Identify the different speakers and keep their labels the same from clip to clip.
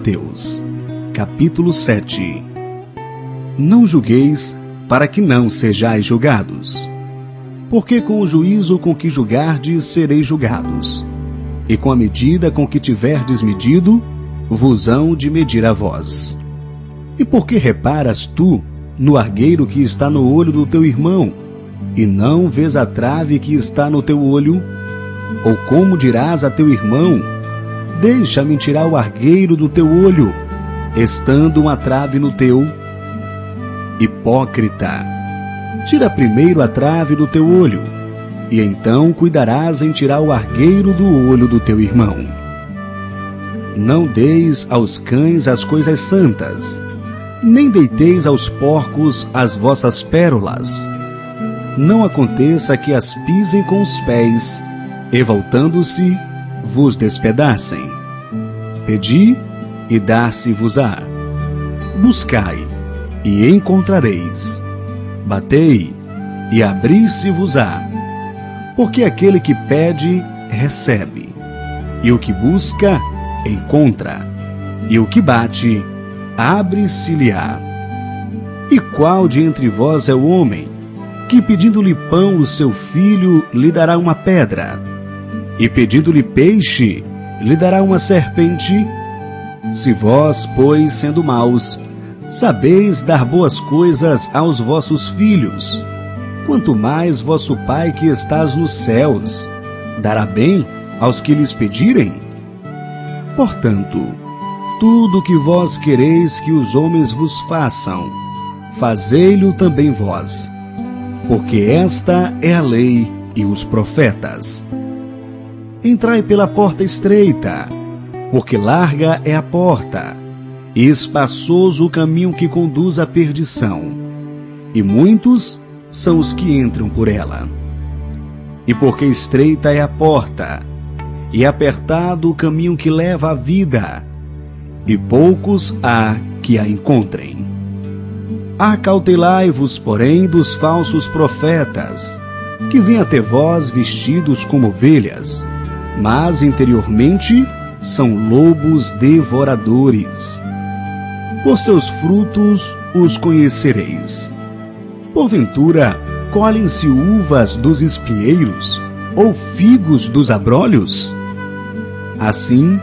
Speaker 1: Mateus, capítulo 7 Não julgueis para que não sejais julgados. Porque com o juízo com que julgardes sereis julgados, e com a medida com que tiverdes medido, vos hão de medir a vós. E por que reparas tu no argueiro que está no olho do teu irmão, e não vês a trave que está no teu olho? Ou como dirás a teu irmão: Deixa-me tirar o argueiro do teu olho, estando uma trave no teu? Hipócrita, tira primeiro a trave do teu olho, e então cuidarás em tirar o argueiro do olho do teu irmão. Não deis aos cães as coisas santas, nem deiteis aos porcos as vossas pérolas. Não aconteça que as pisem com os pés, e voltando-se, vos despedacem. Pedi e dar-se-vos-á. Buscai e encontrareis. Batei e abri-se-vos-á. Porque aquele que pede, recebe. E o que busca, encontra. E o que bate, abre-se-lhe-á. E qual de entre vós é o homem que, pedindo-lhe pão, o seu filho lhe dará uma pedra? E pedindo-lhe peixe, lhe dará uma serpente? Se vós, pois, sendo maus, sabeis dar boas coisas aos vossos filhos, quanto mais vosso Pai que estás nos céus dará bem aos que lhes pedirem? Portanto, tudo o que vós quereis que os homens vos façam, fazei-lo também vós, porque esta é a lei e os profetas. Entrai pela porta estreita, porque larga é a porta, e espaçoso o caminho que conduz à perdição, e muitos são os que entram por ela. E porque estreita é a porta, e apertado o caminho que leva à vida, e poucos há que a encontrem. Acautelai-vos, porém, dos falsos profetas, que vêm até vós vestidos como ovelhas, mas interiormente são lobos devoradores. Por seus frutos os conhecereis. Porventura, colhem-se uvas dos espinheiros ou figos dos abrolhos? Assim,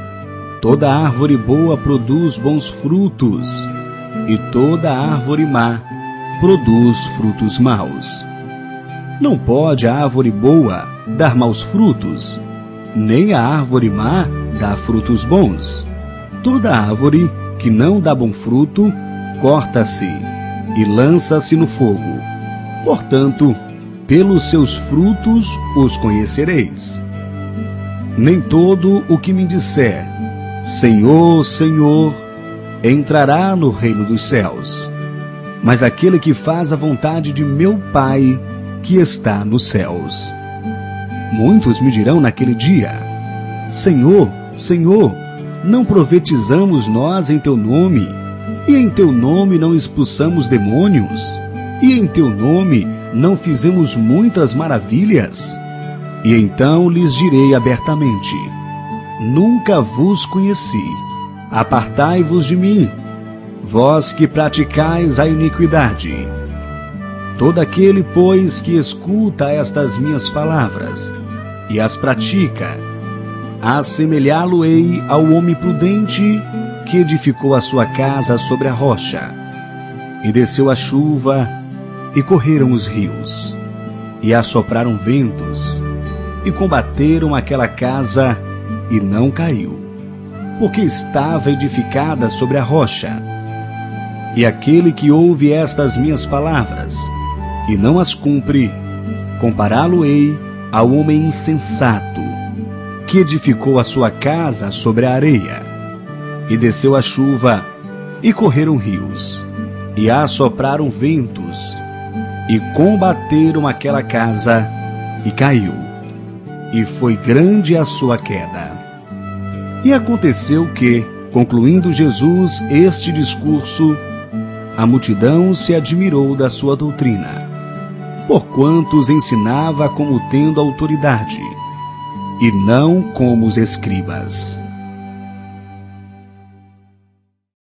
Speaker 1: toda árvore boa produz bons frutos, e toda árvore má produz frutos maus. Não pode a árvore boa dar maus frutos, nem a árvore má dá frutos bons. Toda árvore que não dá bom fruto, corta-se e lança-se no fogo. Portanto, pelos seus frutos os conhecereis. Nem todo o que me disser, Senhor, Senhor, entrará no reino dos céus, mas aquele que faz a vontade de meu Pai que está nos céus. Muitos me dirão naquele dia: Senhor, Senhor, não profetizamos nós em teu nome, e em teu nome não expulsamos demônios, e em teu nome não fizemos muitas maravilhas? E então lhes direi abertamente: Nunca vos conheci. Apartai-vos de mim, vós que praticais a iniquidade. Todo aquele, pois, que escuta estas minhas palavras e as pratica, assemelhá-lo-ei ao homem prudente que edificou a sua casa sobre a rocha. E desceu a chuva, e correram os rios, e assopraram ventos, e combateram aquela casa, e não caiu, porque estava edificada sobre a rocha. E aquele que ouve estas minhas palavras, e não as cumpre, compará-lo-ei ao homem insensato, que edificou a sua casa sobre a areia. E desceu a chuva, e correram rios, e assopraram ventos, e combateram aquela casa, e caiu, e foi grande a sua queda. E aconteceu que, concluindo Jesus este discurso, a multidão se admirou da sua doutrina porquanto os ensinava como tendo autoridade, e não como os escribas.